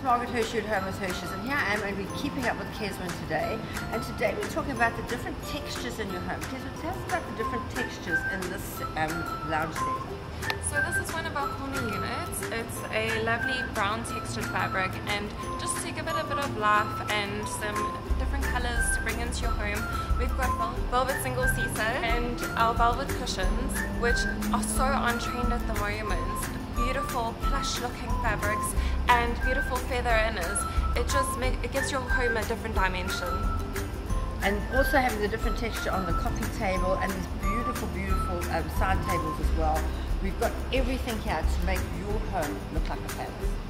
it's Margaret Hirsch at Home with Hirsch's and here I am and we're keeping up with Keswyn today and today we're talking about the different textures in your home. Keswyn, tell us about the different textures in this um, lounge set. So this is one of our corner units. It's a lovely brown textured fabric and just to give it a bit of life and some different colors to bring into your home, we've got velvet single seater and our velvet cushions which are so on trend at the moment beautiful plush looking fabrics beautiful feather inners. It just make, it gives your home a different dimension. And also having the different texture on the coffee table and these beautiful, beautiful um, side tables as well. We've got everything here to make your home look like a palace.